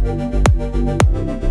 Música